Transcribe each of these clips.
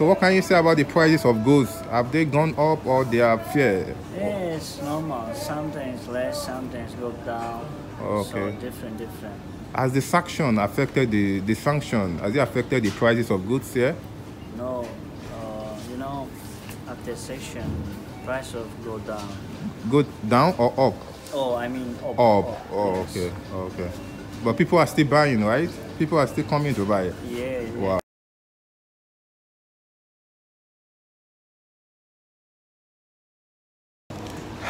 So what can you say about the prices of goods? Have they gone up or they are fair? Yeah, it's normal. Sometimes less, sometimes go down. Okay. So different, different. Has the sanction affected the, the sanction? Has it affected the prices of goods here? No, uh, you know, after section, price of go down. Go down or up? Oh, I mean up. Up. up, Oh, yes. okay. Okay. But people are still buying, right? People are still coming to buy. Yeah, yeah. Wow.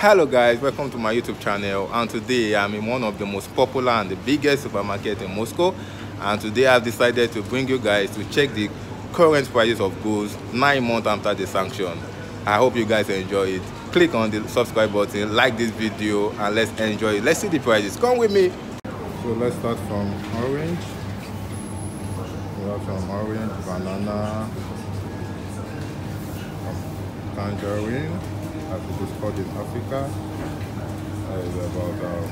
Hello guys, welcome to my YouTube channel and today I'm in one of the most popular and the biggest supermarket in Moscow and today I've decided to bring you guys to check the current prices of goods nine months after the sanction. I hope you guys enjoy it. Click on the subscribe button, like this video and let's enjoy it. Let's see the prices. Come with me. So let's start from orange. We have some orange, banana, um, tangerine, as it is called in Africa. Uh, is about um,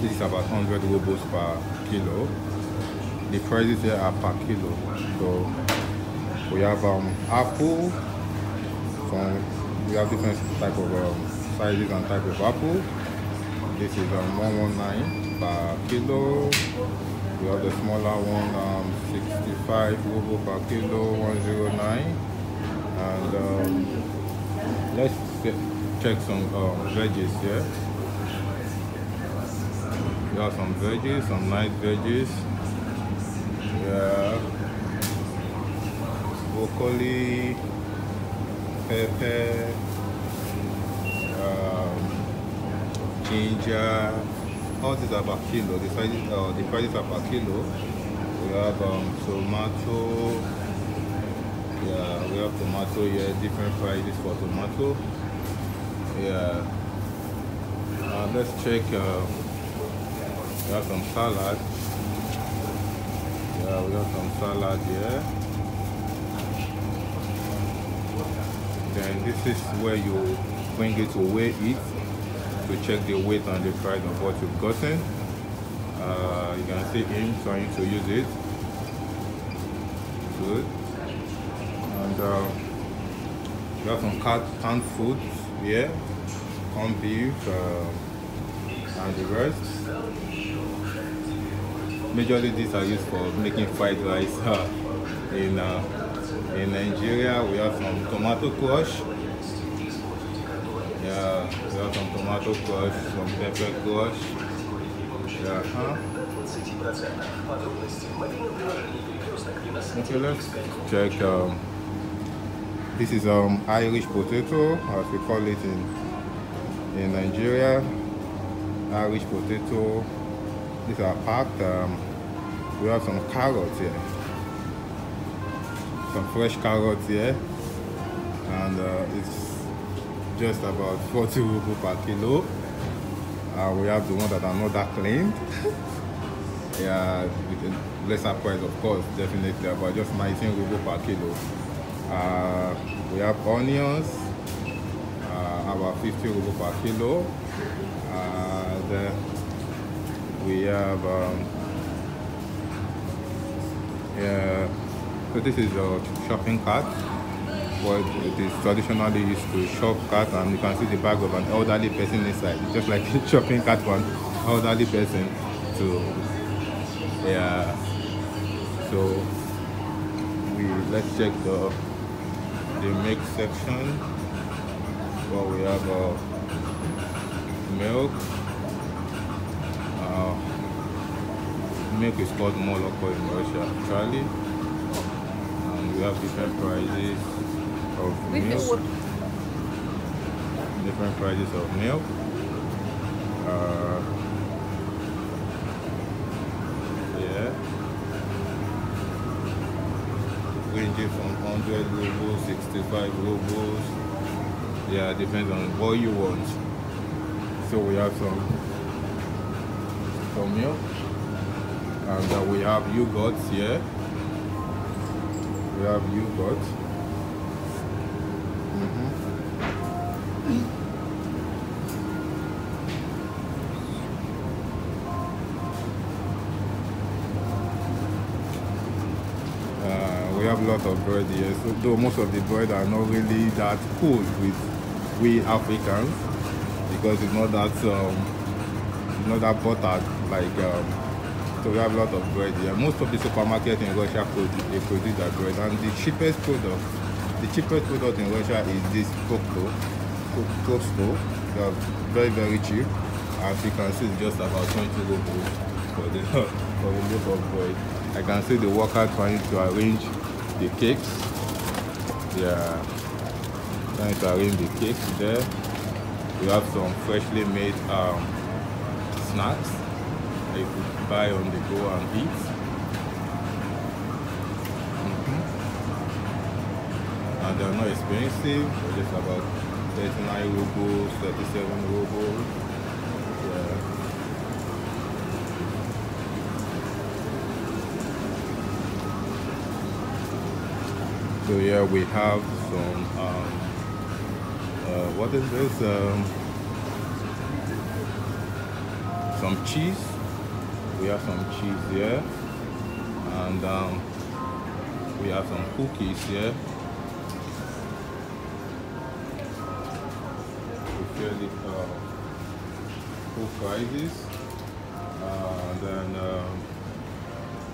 this is about 100 rubles per kilo. The prices here are per kilo. So we have um, apple. Some we have different type of um, sizes and type of apple. This is um, 119 per kilo. We have the smaller one, um, 65 ruble per kilo, 109 and um, let's check some um, veggies here. We have some veggies, some nice veggies. Yeah, broccoli, pepper, um, ginger. All these are per kilo. The sizes, uh, the prices are per kilo. We have um, tomato. Yeah, we have tomato here, different prices for tomato. Yeah. Uh, let's check. Uh, we have some salad. Yeah, we have some salad here. Then this is where you bring it to weigh it to check the weight and the price of what you've gotten. Uh, you can see him trying to use it. Good and uh, we have some canned, canned foods here, corned beef uh, and the rest. Majorly these are used for making fried rice. Uh, in uh, in Nigeria we have some tomato crush. Yeah, we have some tomato crush, some pepper crush. Yeah, huh? Okay, let's check. Um, this is um Irish potato, as we call it in in Nigeria. Irish potato. These are packed. Um, we have some carrots here, some fresh carrots here, and uh, it's just about 40 ruble per kilo. Uh, we have the ones that are not that clean. yeah, with a lesser price, of course, definitely, but just 19 ruble per kilo. Uh, we have onions, uh, about 50 ruble per kilo. Uh, we have, um, yeah, so this is a shopping cart. What it is traditionally used to shop cart, and you can see the bag of an elderly person inside. It's just like a shopping cart for an elderly person. So, yeah. So we let's check the the milk section where we have uh, milk. Uh, milk is called moloko in Russia actually. And we have different prices of milk. different prices of milk. Uh, yeah ranging from 100 rubles, 65 rubles. Yeah, depends on what you want. So we have some some milk, and uh, we have yogurts here. We have yogurt. Lot of bread here. So though most of the bread are not really that cool with we Africans because it's not that um, not that buttered like um, so we have a lot of bread here. Most of the supermarkets in Russia produce, they produce that bread and the cheapest product the cheapest product in Russia is this Kokto. Kokto. They are very very cheap. As you can see it's just about 20 rubles for the for the loaf of bread. I can see the worker trying to arrange the cakes. Are trying to arrange the cakes there. We have some freshly made um, snacks that you could buy on the go and eat. Mhm. And they're not expensive, just about 39 rubles, 37 rubles. So here we have some, um, uh, what is this? Um, some cheese. We have some cheese here. And um, we have some cookies here. We fairly uh, full prices. Uh, then uh,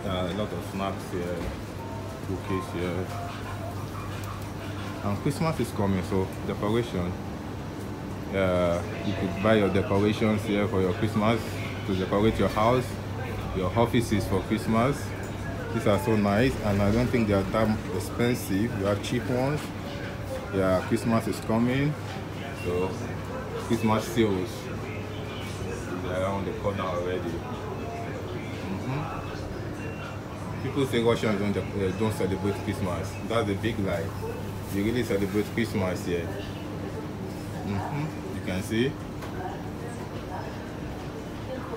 a lot of snacks here, cookies here. And Christmas is coming, so decoration. Uh, you could buy your decorations here for your Christmas to decorate your house, your offices for Christmas. These are so nice, and I don't think they are that expensive. You have cheap ones. Yeah, Christmas is coming, so Christmas sales is around the corner already. People say Russians don't, uh, don't celebrate Christmas. That's a big lie. You really celebrate Christmas here. Mhm. You can see.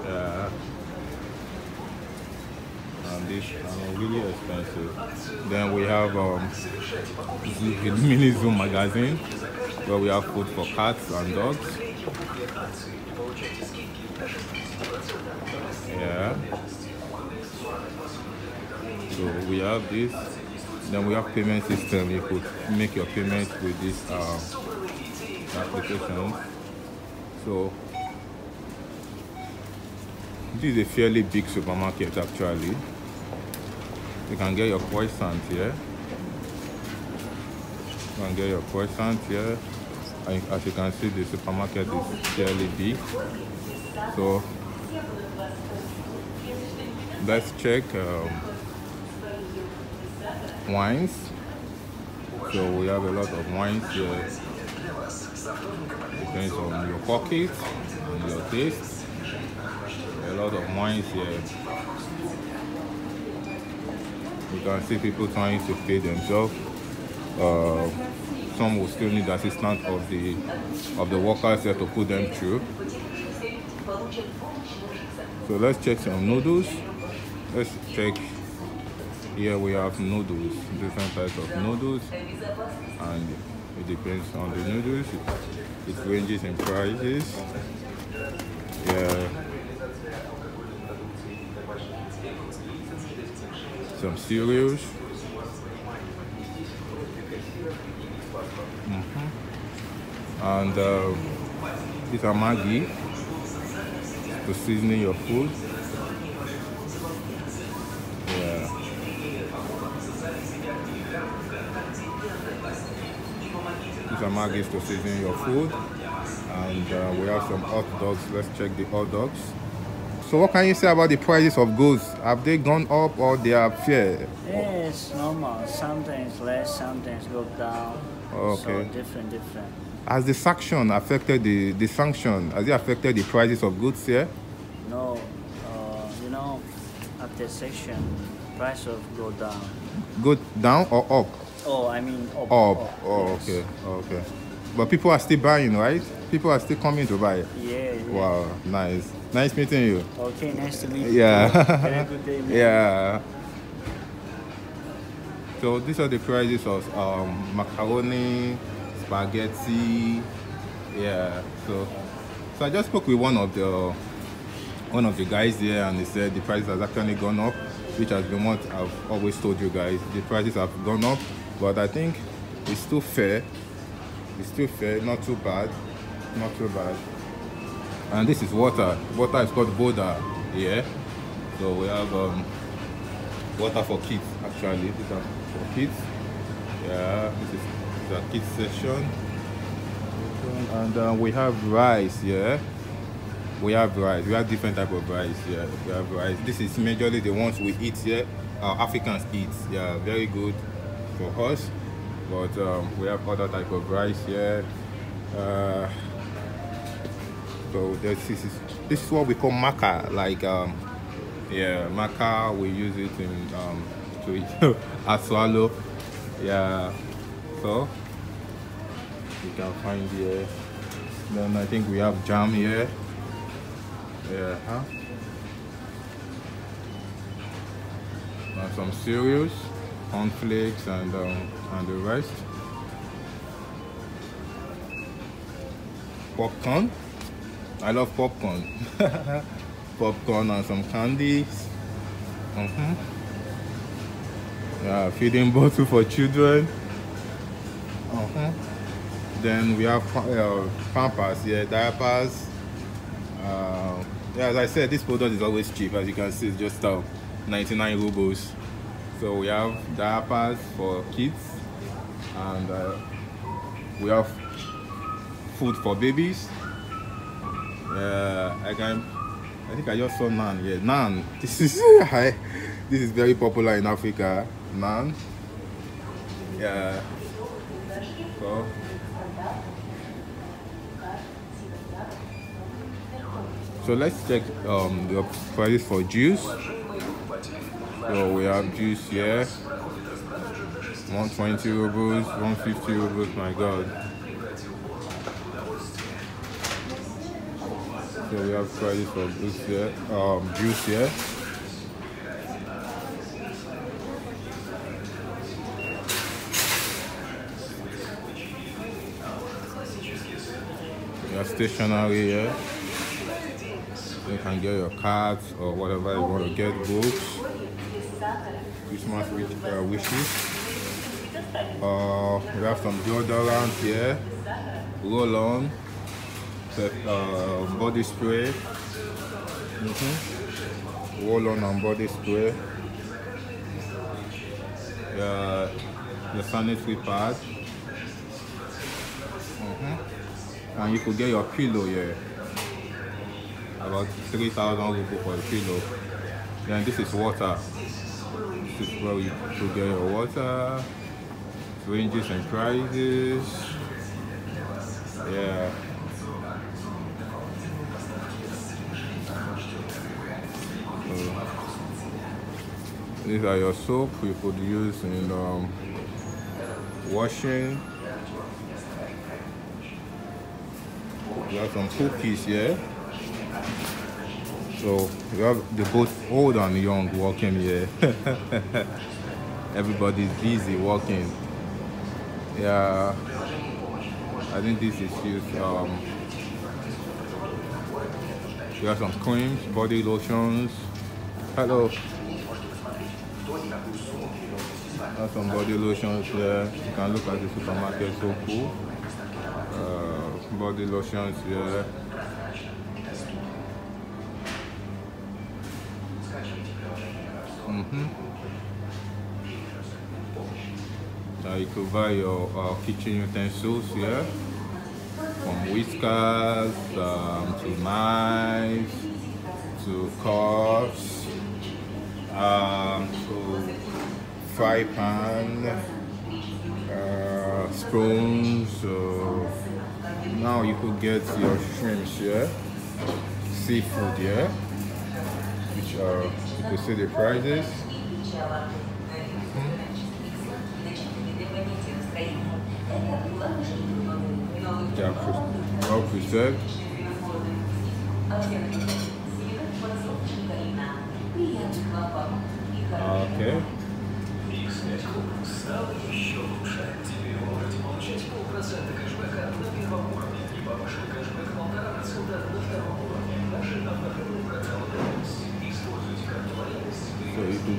Yeah. And these are really expensive. Then we have um, mini Zoom magazine where we have food for cats and dogs. Yeah. So we have this. Then we have payment system. You could make your payment with this um, application. So this is a fairly big supermarket actually. You can get your croissant here. You can get your croissant here. As you can see, the supermarket is fairly big. So let's check um, wines. So we have a lot of wines here. Depends on your pocket and your taste. A lot of wines here. You can see people trying to pay themselves. Uh, some will still need the assistance of the of the workers here to put them through. So let's check some noodles. Let's check. Here we have noodles, different types of noodles, and it depends on the noodles. It, it ranges in prices. Yeah. Some cereals. Mhm. And uh, these are Maggi to seasoning your food. Are Maggis to season your food. And uh, we have some hot dogs. Let's check the hot dogs. So what can you say about the prices of goods? Have they gone up or they are fair? Yeah, it's normal. Sometimes less, sometimes go down. Okay. So different, different. Has the sanction affected the, the sanction? Has it affected the prices of goods here? No, uh, you know, after section, price of go down. Go down or up? Oh, I mean up. Up. Oh, yes. okay. Okay. But people are still buying, right? People are still coming to buy. Yeah, yeah. Wow, nice. Nice meeting you. Okay, nice to meet you. Yeah. Have a good day, man. Yeah. So these are the prices of um, macaroni, spaghetti. Yeah. So, so I just spoke with one of the one of the guys there, and he said the price has actually gone up. which has been what I've always told you guys. The prices have gone up, but I think it's still fair. It's still fair, not too bad, not too bad. And this is water. Water is called Boda here. So we have um, water for kids actually. These are for kids. Yeah, this is the kids section. And uh, we have rice here. We have rice. We have different type of rice here. We have rice. This is majorly the ones we eat here. Our Africans eat. Yeah, very good for us. But um, we have other type of rice here. Uh, so this is this is what we call maca. Like um, yeah, maca. We use it in um, to eat as swallow. Yeah. So you can find here. Then I think we have jam here. Yeah. Huh? And some cereals, cornflakes, and um, and the rest. Popcorn. I love popcorn. popcorn and some candies. Mm-hmm. Yeah, feeding bottle for children. Uh-huh. Then we have uh, Pampers, yeah, diapers. Uh, yeah, as I said, this product is always cheap. As you can see, it's just uh, 99 rubles. So we have diapers for kids, and uh, we have food for babies. Yeah, I can. I think I just saw naan. Yeah, naan. This is this is very popular in Africa. Naan. Yeah. So So let's check um, the prices for juice. So we have juice here. 120 rubles, 150 rubles, my god. So we have prices for juice here, um, juice here. Your stationery here. You can get your cards or whatever you want to get, books, Christmas wish, uh, wishes. Uh, we have some deodorant here, roll on, uh, body spray, mm -hmm. roll on and body spray, uh, the sanitary pad, mm -hmm. and you could get your pillow here about 3,000 rupees for a kilo. Then this is water. This is where you to get your water. Ranges and prices. Yeah. So, these are your soap you could use in um, washing. You have some cookies here. So we have the both old and young walking here. Everybody's busy walking. Yeah, I think this is used. Um, we have some creams, body lotions. Hello. Have some body lotions here. You can look at the supermarket, so cool. Uh, body lotions here. Mm-hmm. Now you could buy your uh, kitchen utensils here, from whiskers um, to knives to cups um, to fry pan, uh, spoons. So now you could get your shrimps here, seafood here, which are you can see the prices. They are well preserved. Okay.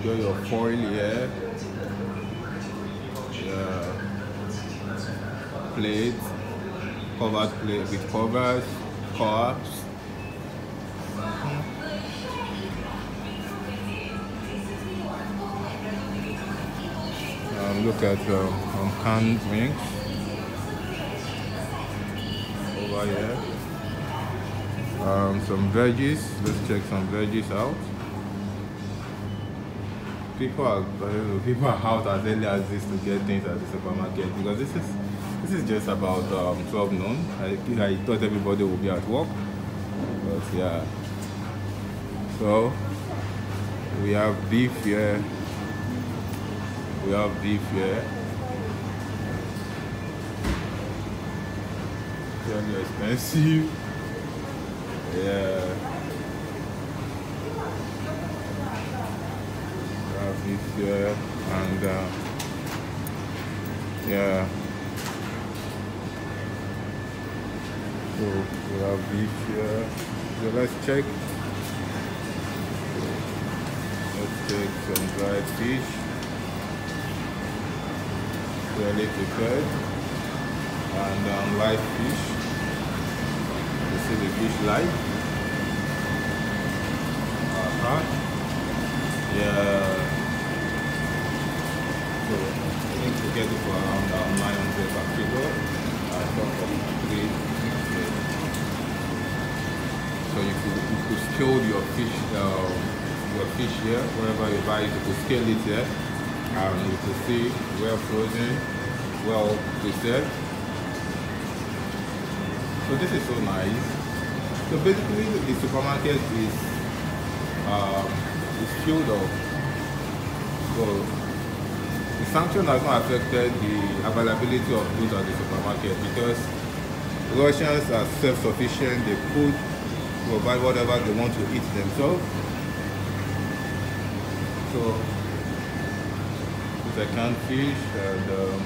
So you can get of foil here. Yeah. Plates, covered plate with covers, cups. Um, look at um, um, canned drinks over here. Um, some veggies. Let's check some veggies out. People are uh, people are out as early as this to get things at the supermarket because this is this is just about um, 12 noon. I, I thought everybody would be at work, but yeah. So we have beef here. We have beef here. Very expensive. Yeah. We here and uh, yeah. So we have beef here. So let's check. so Let's take some dried fish. Ready prepared. And um, live fish. You see the fish live. Uh-huh. Yeah. So For around um, 900 per kilo. I thought of three so you could, you could scale your fish, um, your fish here, wherever you buy it, you could scale it here, and you could see well frozen, well preserved. So this is so nice. So basically, the supermarket is um, is filled up. So sanction has not affected the availability of goods at the supermarket because Russians are self-sufficient. They put provide whatever they want to eat themselves. So a canned fish and um,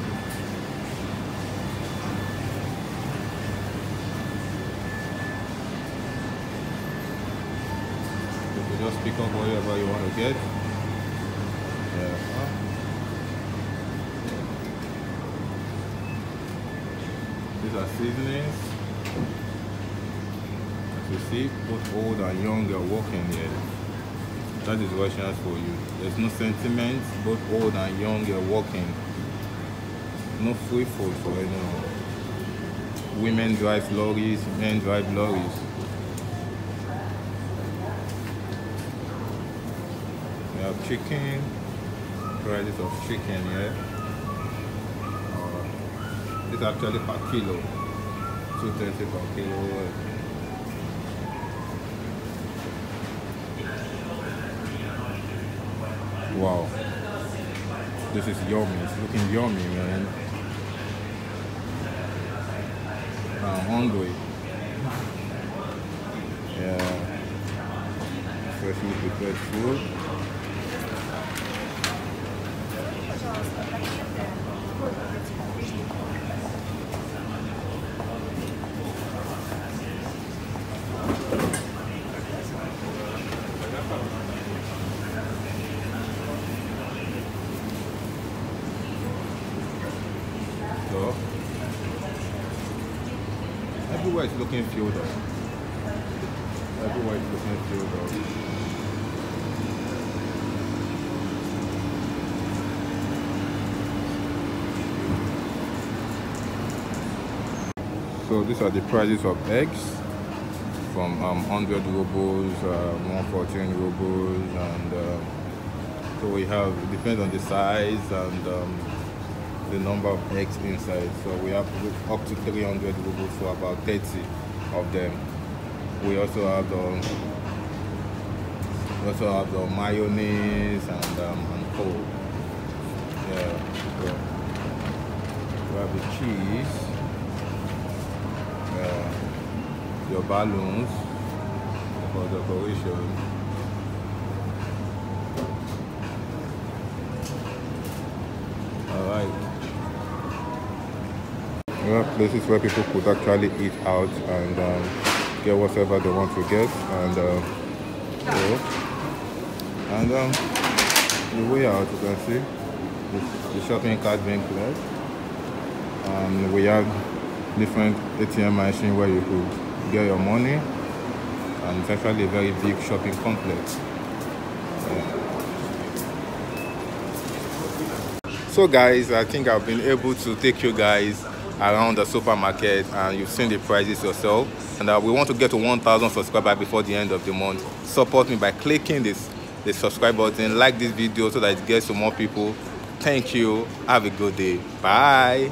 you can just pick up whatever you want to get. Yeah. These are seasonings. You see, both old and young are walking here. That is Russians for you. There's no sentiment, both old and young are walking. No free food for anyone. Women drive lorries, men drive lorries. We have chicken, prices of chicken here. Uh, it's actually per kilo, 230 per kilo. Wow. This is yummy. It's looking yummy, man. I'm hungry. Yeah. Freshly prepared food. So everywhere is looking filled up. Everywhere is looking filled up. So these are the prices of eggs from um, 100 rubles, uh, 114 rubles, and uh, so we have depends on the size and um, the number of eggs inside. So we have up to 300 rubles for about 30 of them. We also have the we also have the mayonnaise and um, and coke. Yeah. So we have the cheese. Yeah. Your balloons for the decoration. Alright. We have places where people could actually eat out and um, get whatever they want to get and uh, so, and um, the way out you can see the, the shopping cart being cleared and we have different ATM machine where you could get your money and it's actually a very big shopping complex. So guys i think i've been able to take you guys around the supermarket and you've seen the prices yourself and uh, we want to get to 1000 subscribers before the end of the month. Support me by clicking this the subscribe button like this video so that it gets to more people. Thank you. Have a good day. Bye